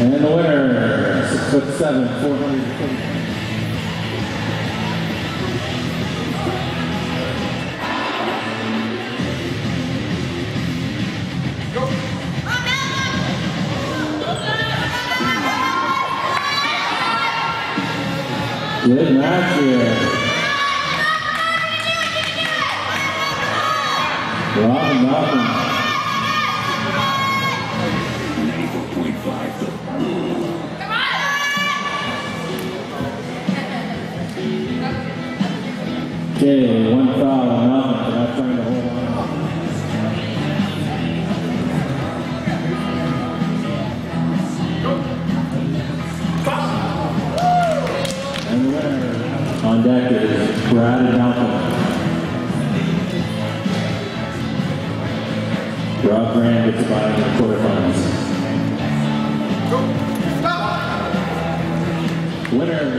And the winner, six foot seven, 430. Good match here. Robin Malcolm. Okay, one foul on Malcolm for not trying to hold on. And the winner on deck is Brad Malcolm. Rob Grant gets by in the quarterfinals. Winner